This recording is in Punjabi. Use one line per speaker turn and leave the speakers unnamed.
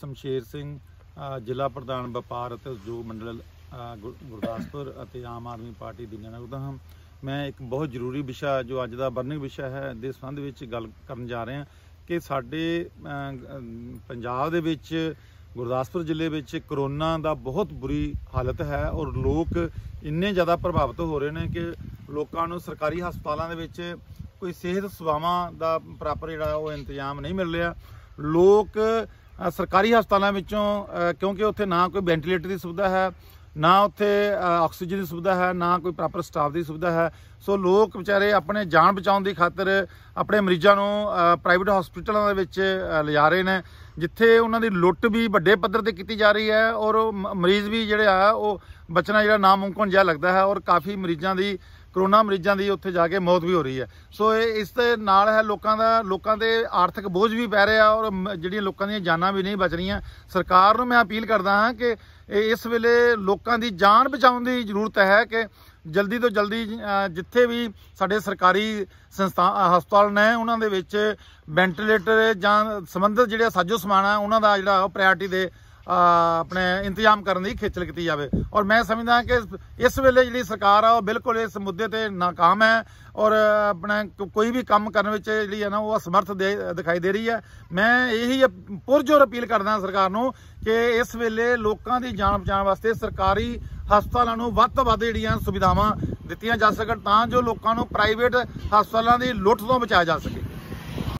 ਸ਼ਮਸ਼ੇਰ ਸਿੰਘ ਜ਼ਿਲ੍ਹਾ ਪ੍ਰਧਾਨ ਵਪਾਰ ਅਤੇ ਉਦਯੋਗ ਮੰਡਲ ਗੁਰ- ਗੁਰਦਾਸਪੁਰ ਅਤੇ ਆਮ ਆਦਮੀ ਪਾਰਟੀ ਦੀ ਦਾ ਹਾਂ। ਮੈਂ ਇੱਕ ਬਹੁਤ ਜ਼ਰੂਰੀ ਵਿਸ਼ਾ, ਜੋ ਅੱਜ ਦਾ ਬਰਨਿੰਗ ਵਿਸ਼ਾ ਹੈ, ਦੇ ਸੰਬੰਧ ਵਿੱਚ ਗੱਲ ਕਰਨ ਜਾ ਰਹੇ ਹਾਂ ਕਿ ਸਾਡੇ ਪੰਜਾਬ ਦੇ ਵਿੱਚ, ਗੁਰਦਾਸਪੁਰ ਜ਼ਿਲ੍ਹੇ ਵਿੱਚ ਕਰੋਨਾ ਦਾ ਬਹੁਤ ਬੁਰੀ ਹਾਲਤ ਹੈ ਔਰ ਲੋਕ ਇੰਨੇ ਜ਼ਿਆਦਾ ਪ੍ਰਭਾਵਿਤ ਹੋ ਰਹੇ ਨੇ ਕਿ ਲੋਕਾਂ ਨੂੰ ਸਰਕਾਰੀ ਹਸਪਤਾਲਾਂ ਦੇ ਵਿੱਚ ਕੋਈ ਸਿਹਤ ਸੇਵਾਵਾਂ ਦਾ ਪ੍ਰੋਪਰ ਜਿਹੜਾ ਉਹ ਇੰਤਜ਼ਾਮ ਨਹੀਂ ਮਿਲ ਰਿਹਾ। ਲੋਕ ਸਰਕਾਰੀ ਹਸਪਤਾਲਾਂ ਵਿੱਚੋਂ ਕਿਉਂਕਿ ਉੱਥੇ ਨਾ ਕੋਈ ਵੈਂਟੀਲੇਟਰ ਦੀ ਸੁਵਿਧਾ ਹੈ, ਨਾ ਉੱਥੇ ਆਕਸੀਜਨ ਦੀ ਸੁਵਿਧਾ ਹੈ, ਨਾ ਕੋਈ ਪ੍ਰੋਪਰ ਸਟਾਫ ਦੀ ਸੁਵਿਧਾ ਹੈ। ਸੋ ਲੋਕ ਵਿਚਾਰੇ ਆਪਣੇ ਜਾਨ ਬਚਾਉਣ ਦੀ ਖਾਤਰ ਆਪਣੇ ਮਰੀਜ਼ਾਂ ਨੂੰ ਪ੍ਰਾਈਵੇਟ ਹਸਪੀਟਲਾਂ ਦੇ ਵਿੱਚ ਲਿਜਾ ਰਹੇ ਨੇ। ਜਿੱਥੇ ਉਹਨਾਂ ਦੀ ਲੁੱਟ ਵੀ ਵੱਡੇ ਪੱਧਰ ਤੇ ਕੀਤੀ ਜਾ ਰਹੀ ਹੈ ਔਰ ਮ- ਮਰੀਜ਼ ਵੀ ਜਿਹੜੇ ਆ, ਉਹ ਬਚਣਾ ਜਿਹੜਾ ਨਾਮੁਮਕਿਨ ਜਿਹਾ ਲੱਗਦਾ ਹੈ ਔਰ ਕਾਫੀ ਮਰੀਜ਼ਾਂ ਦੀ, ਕਰੋਨਾ ਮਰੀਜ਼ਾਂ ਦੀ ਉੱਥੇ ਜਾ ਕੇ ਮੌਤ ਵੀ ਹੋ ਰਹੀ ਹੈ। ਸੋ ਇਹ ਇਸ ਦੇ ਨਾਲ ਹੈ ਲੋਕਾਂ ਦਾ, ਲੋਕਾਂ ਦੇ ਆਰਥਿਕ ਬੋਝ ਵੀ ਪੈ ਰਿਹਾ ਔਰ ਜਿਹੜੀਆਂ ਲੋਕਾਂ ਦੀਆਂ ਜਾਨਾਂ ਵੀ ਨਹੀਂ ਬਚ ਰਹੀਆਂ। ਸਰਕਾਰ ਨੂੰ ਮੈਂ ਅਪੀਲ ਕਰਦਾ ਹਾਂ ਕਿ ਇਸ ਵੇਲੇ ਲੋਕਾਂ ਦੀ ਜਾਨ ਬਚਾਉਣ ਦੀ ਜ਼ਰੂਰਤ ਹੈ ਕਿ ਜਲਦੀ ਤੋਂ ਜਲਦੀ ਜਿੱਥੇ ਵੀ ਸਾਡੇ ਸਰਕਾਰੀ ਸੰਸਥਾ ਹਸਪਤਾਲ ਨੇ, ਉਹਨਾਂ ਦੇ ਵਿੱਚ ਵੈਂਟੀਲੇਟਰ ਜਾਂ ਸੰਬੰਧਿਤ ਜਿਹੜੇ ਸਾਜੋ ਸਮਾਨ ਆ, ਉਹਨਾਂ ਦਾ ਜਿਹੜਾ ਉਹ ਪ੍ਰਾਇੋਰਟੀ ਦੇ ਆਪਣੇ ਇੰਤਜ਼ਾਮ ਕਰਨ ਦੀ ਖੇਚਲ ਕੀਤੀ ਜਾਵੇ। ਔਰ ਮੈਂ ਸਮਝਦਾ ਕਿ ਇਸ ਵੇਲੇ ਜਿਹੜੀ ਸਰਕਾਰ ਆ, ਉਹ ਬਿਲਕੁਲ ਇਸ ਮੁੱਦੇ ਤੇ ਨਾਕਾਮ ਹੈ ਔਰ ਆਪਣਾ ਕੋਈ ਵੀ ਕੰਮ ਕਰਨ ਵਿੱਚ ਜਿਹੜੀ ਹੈ ਨਾ, ਉਹ ਅਸਮਰਥ ਦੇ- ਦਿਖਾਈ ਦੇ ਰਹੀ ਹੈ। ਮੈਂ ਇਹੀ ਅਪ- ਪੁਰਜੋਰ ਅਪੀਲ ਕਰਦਾ ਸਰਕਾਰ ਨੂੰ ਕਿ ਇਸ ਵੇਲੇ ਲੋਕਾਂ ਦੀ ਜਾਨ ਬਚਾਉਣ ਵਾਸਤੇ ਸਰਕਾਰੀ ਹਸਪਤਾਲਾਂ ਨੂੰ ਵੱਧ ਤੋਂ ਵੱਧ ਜਿਹੜੀਆਂ ਸੁਵਿਧਾਵਾਂ ਦਿੱਤੀਆਂ ਜਾ ਸਕਣ ਤਾਂ ਜੋ ਲੋਕਾਂ ਨੂੰ ਪ੍ਰਾਈਵੇਟ ਹਸਪਤਾਲਾਂ ਦੀ ਲੁੱਟ ਤੋਂ ਬਚਾਇਆ ਜਾ ਸਕੇ।